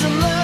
Some love.